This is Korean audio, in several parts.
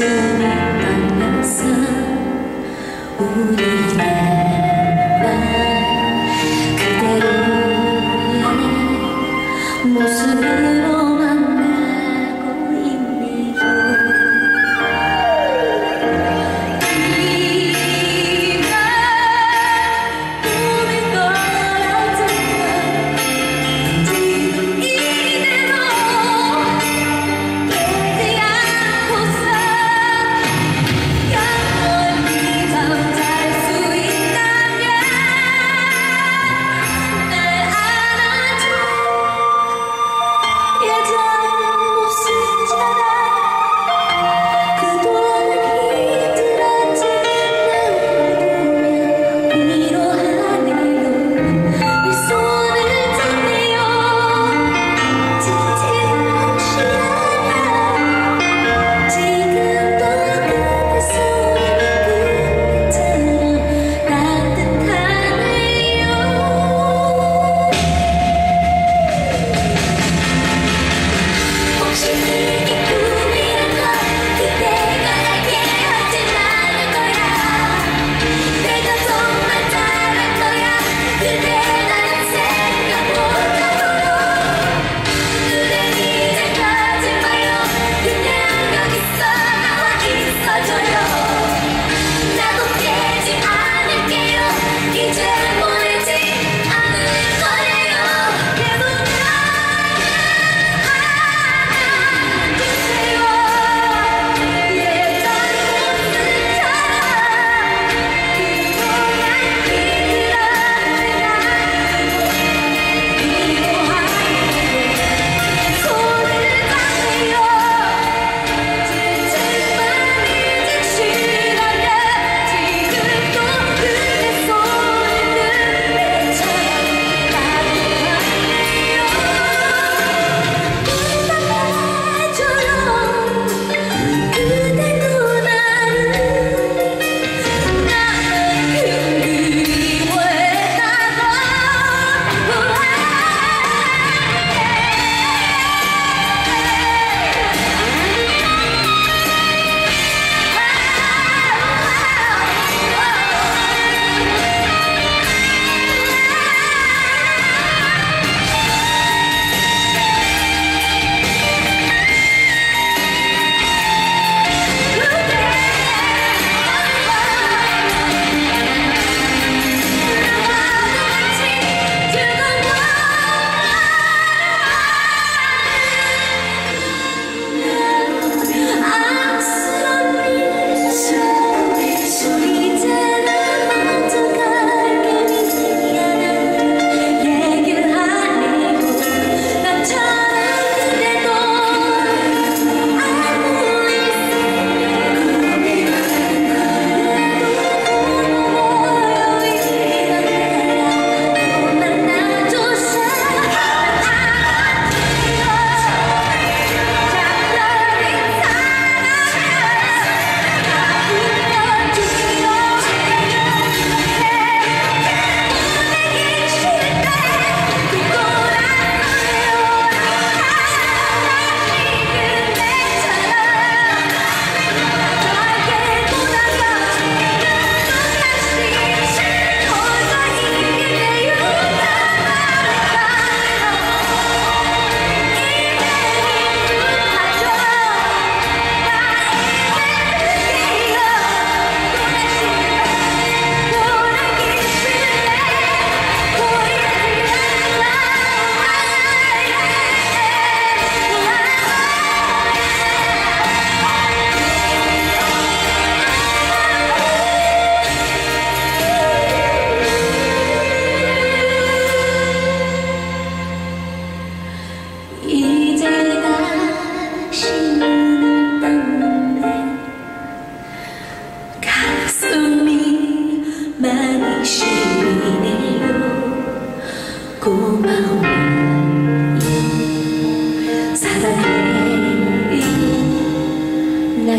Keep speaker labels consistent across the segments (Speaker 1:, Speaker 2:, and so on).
Speaker 1: 예수를 만나서 우리 나만 그대로의 모습으로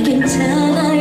Speaker 1: can tell I